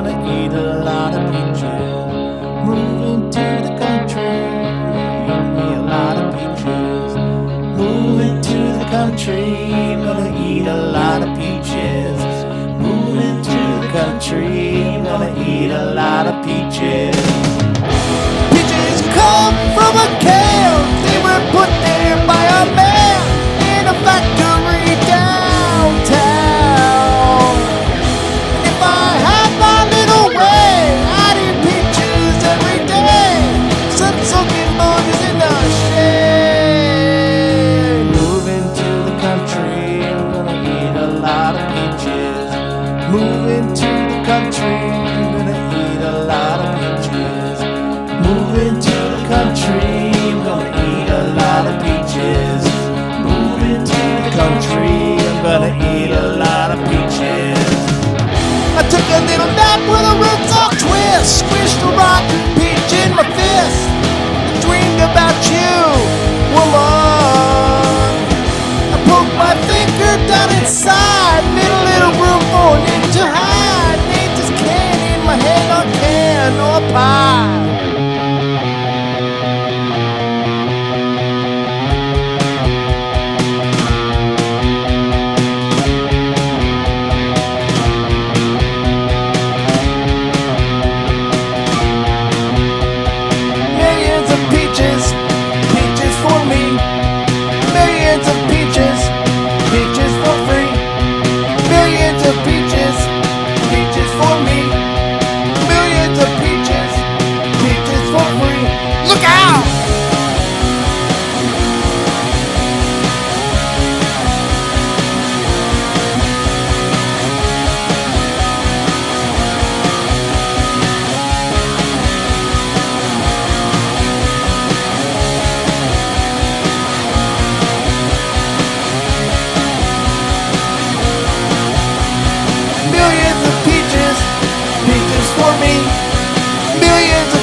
gonna eat a lot of peaches. Moving to the country, eat me a lot of peaches. Moving to the country, gonna eat a lot of peaches. Moving to the country, gonna eat a lot of. Peaches country, I'm gonna eat a lot of peaches. Moving to the country, I'm gonna eat a lot of peaches. Moving to the country, I'm gonna eat a lot of peaches. I took a little nap with a red sock twist, squished billions